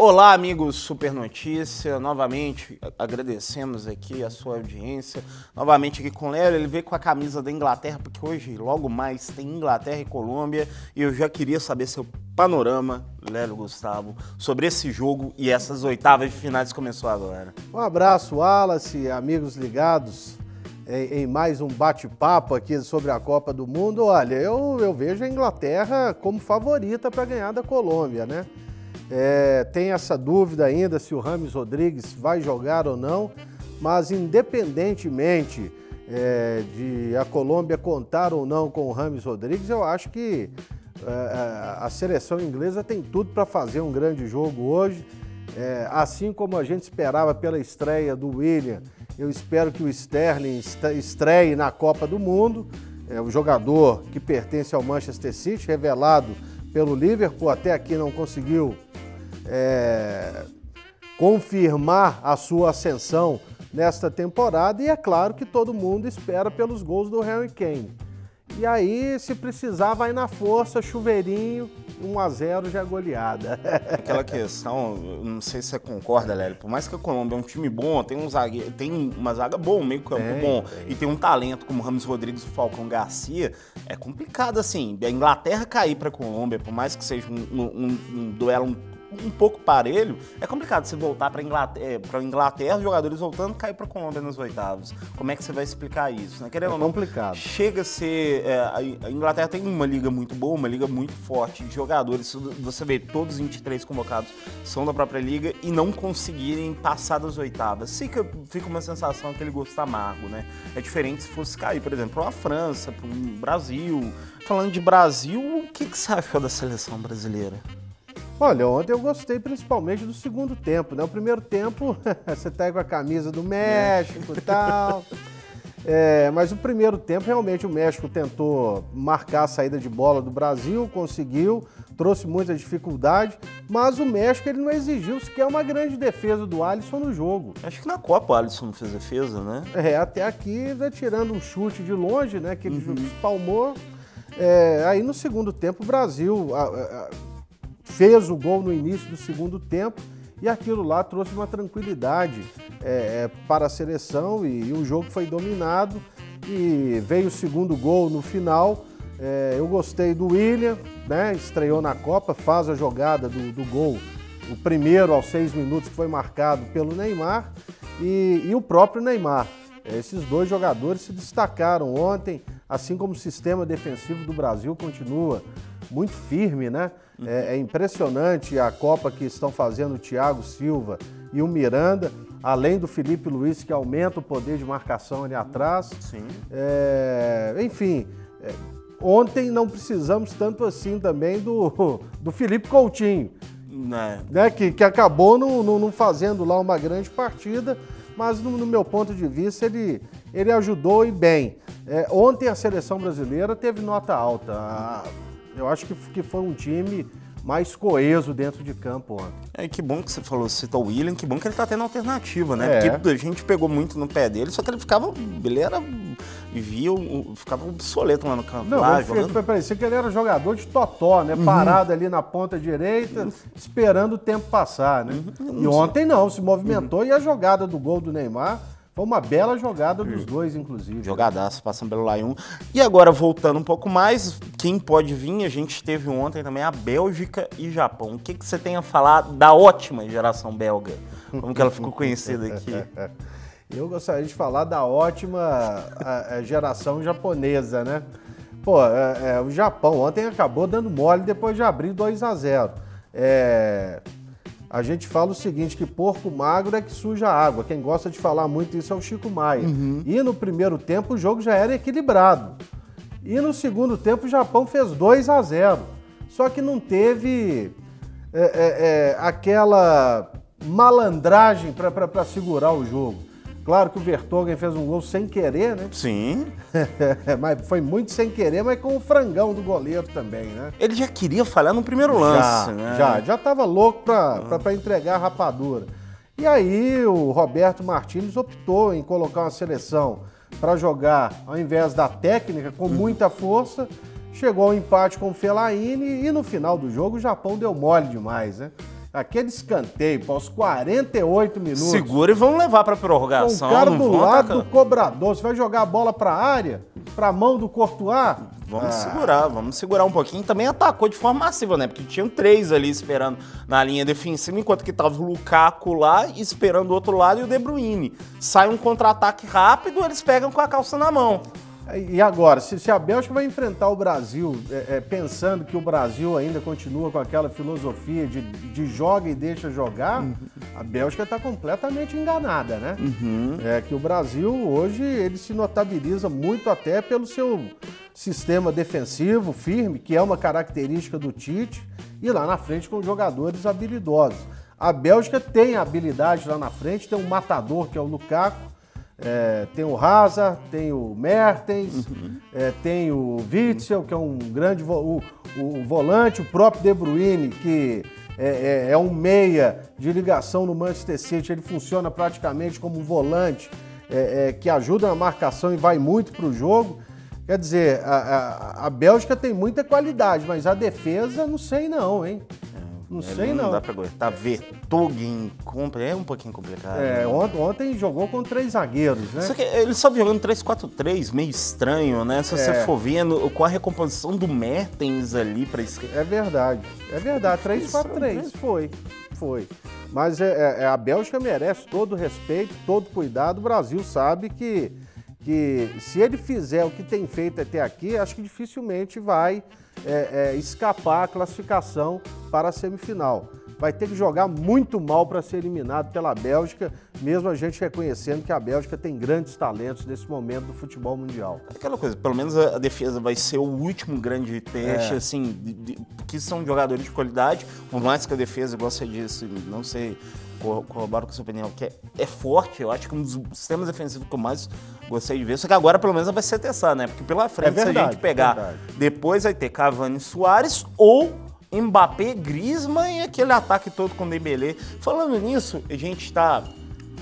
Olá, amigos Super Notícia. Novamente agradecemos aqui a sua audiência. Novamente aqui com o Léo. Ele veio com a camisa da Inglaterra, porque hoje, logo mais, tem Inglaterra e Colômbia. E eu já queria saber seu panorama, Léo Gustavo, sobre esse jogo e essas oitavas de finais que começou agora. Um abraço, Wallace, amigos ligados em, mais um bate-papo aqui sobre a Copa do Mundo. Olha, eu, eu vejo a Inglaterra como favorita para ganhar da Colômbia, né? É, tem essa dúvida ainda se o Rames Rodrigues vai jogar ou não, mas independentemente é, de a Colômbia contar ou não com o Rames Rodrigues, eu acho que é, é a seleção inglesa tem tudo para fazer um grande jogo hoje. É, assim como a gente esperava pela estreia do William, eu espero que o Sterling estreie na Copa do Mundo. É o jogador que pertence ao Manchester City, revelado pelo Liverpool, até aqui não conseguiu é, confirmar a sua ascensão nesta temporada e é claro que todo mundo espera pelos gols do Harry Kane. E aí, se precisar, vai na força, chuveirinho, 1 a 0 já é goleada. Aquela questão, não sei se você concorda, Lélio, por mais que a Colômbia é um time bom, tem um zague, tem uma zaga boa, um meio campo tem, bom, tem. e tem um talento como Ramos Rodrigues e Falcão Garcia, é complicado assim. A Inglaterra cair para a Colômbia, por mais que seja um, um, um duelo um pouco parelho, é complicado você voltar para Inglaterra, é, Inglaterra, os jogadores voltando, cair para Colômbia nos oitavos. Como é que você vai explicar isso? Né? Querendo é complicado. chega a ser. É, a Inglaterra tem uma liga muito boa, uma liga muito forte de jogadores. Você vê, todos os 23 convocados são da própria liga e não conseguirem passar das oitavas. Fica, fica uma sensação aquele gosto amargo, né? É diferente se fosse cair, por exemplo, para a França, para o Brasil. Falando de Brasil, o que, que você achou da seleção brasileira? Olha, ontem eu gostei principalmente do segundo tempo, né? O primeiro tempo, você tá com a camisa do México e tal. É, mas o primeiro tempo, realmente, o México tentou marcar a saída de bola do Brasil, conseguiu, trouxe muita dificuldade, mas o México ele não exigiu sequer uma grande defesa do Alisson no jogo. Acho que na Copa o Alisson não fez defesa, né? É, até aqui, né, tirando um chute de longe, né, que ele uhum. espalmou. É, aí no segundo tempo o Brasil a, a, fez o gol no início do segundo tempo e aquilo lá trouxe uma tranquilidade é, é, para a seleção e, e, o jogo foi dominado e veio o segundo gol no final. É, eu gostei do William, né? Estreou na Copa, faz a jogada do, do gol, o primeiro aos seis minutos que foi marcado pelo Neymar e, e o próprio Neymar. Esses dois jogadores se destacaram ontem, assim como o sistema defensivo do Brasil continua muito firme, né? É, é, impressionante a Copa que estão fazendo o Thiago Silva e o Miranda, além do Felipe Luiz, que aumenta o poder de marcação ali atrás. Sim. É, enfim, é, ontem não precisamos tanto assim também do, do Felipe Coutinho. Né? né? Que, que acabou não, não, não fazendo lá uma grande partida, mas no, no, meu ponto de vista ele, ele ajudou e bem. É, ontem a seleção brasileira teve nota alta. A, eu acho que, que foi um time mais coeso dentro de campo ontem. É, que bom que você falou, citou o William, que bom que ele tá tendo alternativa, né? É. Porque a gente pegou muito no pé dele, só que ele ficava, ele era, via, ficava obsoleto lá no campo. Não, lá, foi, parecia que ele era jogador de totó, né? Uhum. Parado ali na ponta direita, uhum. esperando o tempo passar, né? Uhum. E ontem não, se movimentou e a jogada do gol do Neymar foi uma bela jogada dos dois, inclusive. Jogadaço, passando pelo Lyon. E agora, voltando um pouco mais, quem pode vir, a gente teve ontem também a Bélgica e Japão. O que, que você tem a falar da ótima geração belga? Como que ela ficou conhecida aqui? Eu gostaria de falar da ótima a, a geração japonesa, né? Pô, é, é, o Japão ontem acabou dando mole depois de abrir 2 a 0 é, a gente fala o seguinte, que porco magro é que suja água. Quem gosta de falar muito isso é o Chico Maia. Uhum. E no primeiro tempo o jogo já era equilibrado. E no segundo tempo o Japão fez 2 a 0. Só que não teve é, é, é, aquela malandragem para segurar o jogo. Claro que o Vertogen fez um gol sem querer, né? Sim. mas foi muito sem querer, mas com o frangão do goleiro também, né? Ele já queria falhar no primeiro lance, já, né? Já, já estava louco para ah. entregar a rapadura. E aí o Roberto Martins optou em colocar uma seleção para jogar ao invés da técnica, com muita força. Chegou ao empate com o Fellaini e no final do jogo o Japão deu mole demais, né? Aquele escanteio aos 48 minutos. Segura e vamos levar para prorrogação. Com o cara do lado do cobrador, você vai jogar a bola para a área, para a mão do Courtois? Vamos ah. segurar, vamos segurar um pouquinho. Também atacou de forma massiva, né? Porque tinham três ali esperando na linha defensiva, enquanto que tava o Lukaku lá esperando do outro lado e o De Bruyne. Sai um contra-ataque rápido, eles pegam com a calça na mão. E agora, se, se, a Bélgica vai enfrentar o Brasil é, é, pensando que o Brasil ainda continua com aquela filosofia de, de joga e deixa jogar, uhum. a Bélgica está completamente enganada, né? Uhum. É que o Brasil hoje ele se notabiliza muito até pelo seu sistema defensivo firme, que é uma característica do Tite, e lá na frente com jogadores habilidosos. A Bélgica tem habilidade lá na frente, tem um matador que é o Lukaku, é, tem o Raza, tem o Mertens, uhum. é, tem o Witzel, que é um grande vo o, o, volante, o próprio De Bruyne, que é, é, é, um meia de ligação no Manchester City, ele funciona praticamente como um volante é, é, que ajuda na marcação e vai muito para o jogo. Quer dizer, a, a, a Bélgica tem muita qualidade, mas a defesa não sei não, hein? Não sei não. Não dá pra aguentar. Vertugem é um pouquinho complicado. É, né? ontem, ontem, jogou com três zagueiros, né? Só que ele só jogando 3-4-3, meio estranho, né? Se você é. for vendo com a recomposição do Mertens ali pra esquerda. É verdade, é verdade. 3-4-3, foi, foi. Mas é, é, a Bélgica merece todo o respeito, todo o cuidado. O Brasil sabe que, que se ele fizer o que tem feito até aqui, acho que dificilmente vai é, é, escapar a classificação para a semifinal. Vai ter que jogar muito mal para ser eliminado pela Bélgica, mesmo a gente reconhecendo que a Bélgica tem grandes talentos nesse momento do futebol mundial. Aquela coisa, pelo menos a defesa vai ser o último grande teste, é. assim, de, de, que são jogadores de qualidade, por mais que a defesa, igual você disse, não sei corroboro com a sua opinião, que é, é, forte. Eu acho que um dos sistemas defensivos que eu mais gostei de ver. Só que agora, pelo menos, vai ser testar, né? Porque pela frente, é verdade, se a gente pegar, verdade. depois vai ter Cavani e Soares ou Mbappé, Griezmann e aquele ataque todo com Dembélé. Falando nisso, a gente está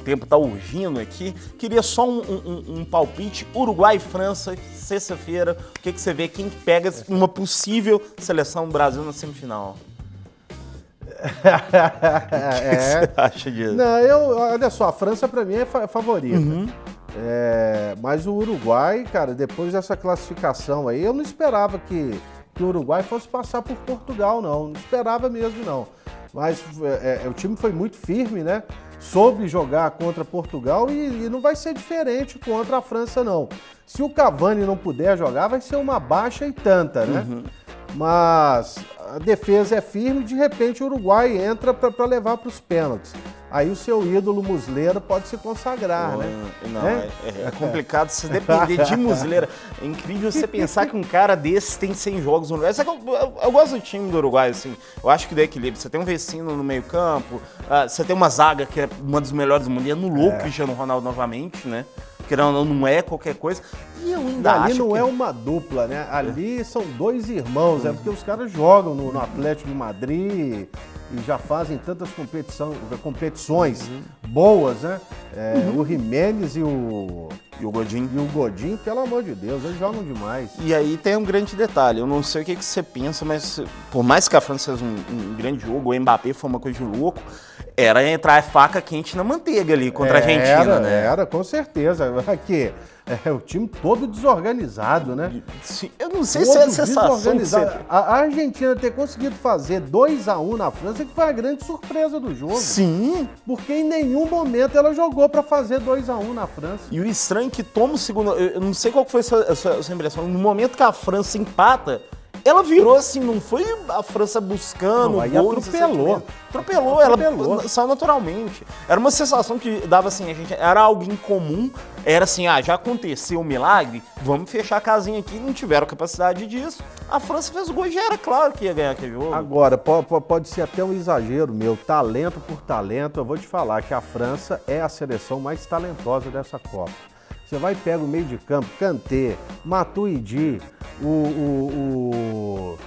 o tempo está urgindo aqui. Queria só um, um, um palpite. Uruguai e França, sexta-feira. O que, que você vê? Quem pega uma possível seleção do Brasil na semifinal? é. O que você acha disso? Não, eu, olha só, a França para mim é favorita. Uhum. É, mas o Uruguai, cara, depois dessa classificação aí, eu não esperava que, que o Uruguai fosse passar por Portugal, não. Não esperava mesmo, não. Mas é, é, o time foi muito firme, né? Soube jogar contra Portugal e, e, não vai ser diferente contra a França, não. Se o Cavani não puder jogar, vai ser uma baixa e tanta, né? Uhum mas a defesa é firme, de repente o Uruguai entra para levar para os pênaltis. Aí o seu ídolo Musleira pode se consagrar, né? Não, é, é, é complicado se depender de Musleira. É incrível você pensar que um cara desse tem 100 jogos no Uruguai. Eu, eu, eu, gosto do time do Uruguai, assim. Eu acho que dá equilíbrio. Você tem um vecino no meio campo, uh, você tem uma zaga que é uma das melhores do mundo. E é no louco é. Cristiano Ronaldo novamente, né? querendo não, é qualquer coisa. E eu ainda Ali não que... é uma dupla, né? Ali são dois irmãos, é porque os caras jogam no, no Atlético de Madrid e já fazem tantas competição, competições uhum. boas, né? É, uhum. O Jimenez e o. E o Godin. E o Godin, pelo amor de Deus, eles jogam demais. E aí tem um grande detalhe, eu não sei o que, que você pensa, mas por mais que a França seja um, um grande jogo, o Mbappé foi uma coisa de louco, era entrar a faca quente na manteiga ali contra era, a Argentina, né? Era, com certeza. Aqui, é o time todo desorganizado, né? Sim, eu não sei todo se é a sensação. A Argentina ter conseguido fazer 2 a 1 um na França que foi a grande surpresa do jogo. Sim. Porque em nenhum momento ela jogou para fazer 2 a 1 um na França. E o estranho é que toma o segundo... Eu não sei qual foi a sua, a sua, a sua impressão. No momento que a França empata ela virou assim, não foi a França buscando. Não, aí gol, atropelou. Atropelou, atropelou, ela saiu naturalmente. Era uma sensação que dava assim, a gente era algo incomum. Era assim, ah, já aconteceu o um milagre, vamos fechar a casinha aqui. Não tiveram capacidade disso. A França fez o gol e já era claro que ia ganhar aquele jogo. Agora, pode, pode ser até um exagero meu, talento por talento. Eu vou te falar que a França é a seleção mais talentosa dessa Copa. Você vai pegar o meio de campo, Kanté, Matuidi, o, o, o,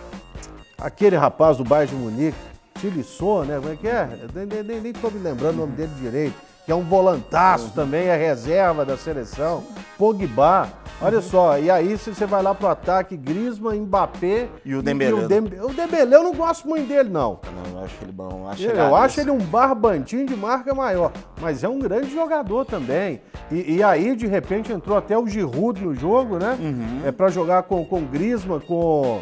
aquele rapaz do Bayern de Munique, Tilissou, né? Como é que é? Nem, nem, nem tô me lembrando o nome dele direito. Que é um volantaço também, é reserva da seleção. Pogba. Olha só, e aí se você vai lá pro ataque, Griezmann, Mbappé e o Dembélé. o, Dembe... o Dembélé eu não gosto muito dele não. Não, eu acho ele bom. Acho eu acho ele um barbantinho de marca maior, mas é um grande jogador também. E, e aí de repente entrou até o Giroud no jogo, né? Uhum. É para jogar com com Griezmann, com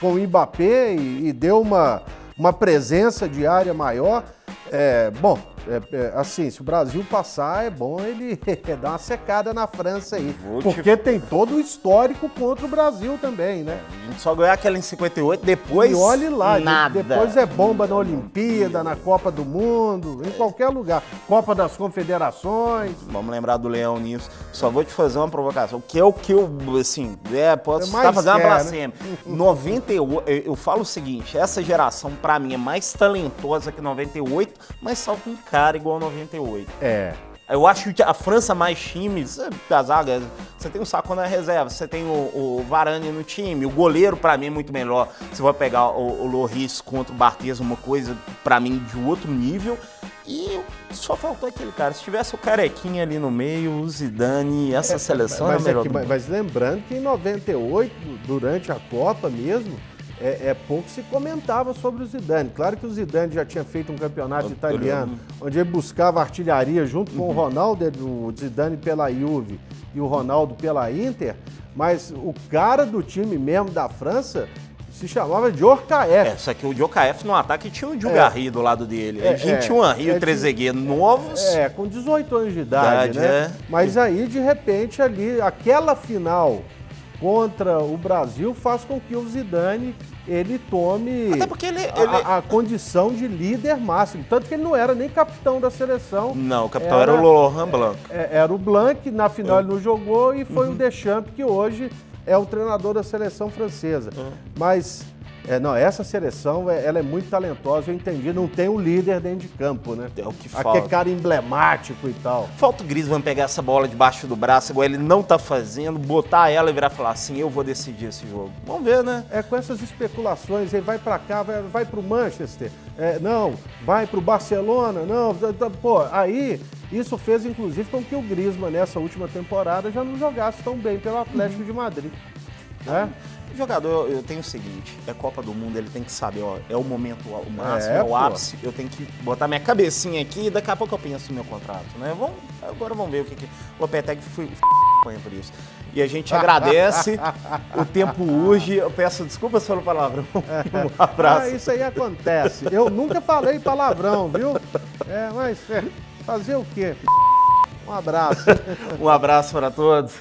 com o Mbappé e, e deu uma uma presença de área maior. É, bom, é, é, assim, se o Brasil passar, é bom ele dar uma secada na França aí. Vou porque te... tem todo o histórico contra o Brasil também, né? A gente só ganhar aquela em 58, depois. E olhe lá, nada. depois é bomba na Olimpíada, na Copa do Mundo, em qualquer lugar. Copa das Confederações. Vamos lembrar do Leão nisso. Só vou te fazer uma provocação, que é o que eu, assim, é, posso estar fazendo quer, uma blasfêmia. Né? 98, eu, eu falo o seguinte: essa geração, para mim, é mais talentosa que 98, mas só com cara igual 98. É. Eu acho que a França mais times, a zaga, você tem o Sacco na reserva, você tem o, o Varane no time, o goleiro para mim é muito melhor. Você vai pegar o, o Loris contra o Barthez, uma coisa para mim de outro nível. E só faltou aquele cara. Se tivesse o Carequinha ali no meio, o Zidane, essa é, seleção mas, era é melhor. mas lembrando que em 98, durante a Copa mesmo, é, é, pouco se comentava sobre o Zidane. Claro que o Zidane já tinha feito um campeonato italiano, onde ele buscava artilharia junto com uhum. o Ronaldo, o Zidane pela Juve e o Ronaldo pela Inter, mas o cara do time mesmo da França se chamava Djorkaeff. É, só que o Djorkaeff no ataque tinha o Djugarri é. do lado dele. É, a gente é, tinha o Henri e o é, Trezeguet novos. É, com 18 anos de idade, né? É. Mas aí, de repente, ali, aquela final contra o Brasil faz com que o Zidane ele tome Até porque ele, a, ele... a, condição de líder máximo. Tanto que ele não era nem capitão da seleção. Não, o capitão era, era o Laurent Blanc. É, era o Blanc, na final é. ele não jogou, e foi uhum. o Deschamps, que hoje é o treinador da seleção francesa. Uhum. Mas é, não, essa seleção é, ela é muito talentosa, eu entendi. Não tem um líder dentro de campo, né? É o que falta. Aquele cara emblemático e tal. Falta o Griezmann pegar essa bola debaixo do braço, igual ele não tá fazendo, botar ela e virar e falar assim: eu vou decidir esse jogo. Vamos ver, né? É com essas especulações, ele vai para cá, vai, vai pro Manchester, é, não, vai pro Barcelona, não. Pô, aí isso fez inclusive com que o Griezmann nessa última temporada já não jogasse tão bem pelo Atlético uhum. de Madrid. Né? O jogador, eu tenho o seguinte, é Copa do Mundo, ele tem que saber, ó, é o momento o máximo, é, é o ápice, eu tenho que botar minha cabecinha aqui e daqui a pouco eu penso no meu contrato, né? Vamos, agora vamos ver o que, que o Lopetegui foi por isso. E a gente agradece, o tempo urge, eu peço desculpas pelo palavrão, um abraço. Ah, isso aí acontece, eu nunca falei palavrão, viu? É, mas é, fazer o quê? Um abraço. um abraço para todos.